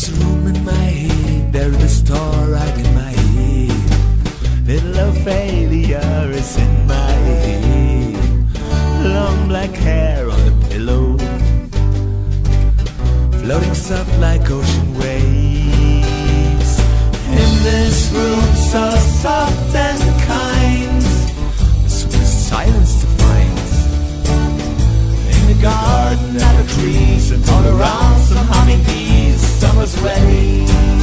This room in my head, there is a star right in my head. Little failure is in my head. Long black hair on the pillow, floating soft like ocean waves. In this room, so soft and kind, the sweetest silence to find. In the garden, at the trees, and all around, some humming bees. Summer's ready.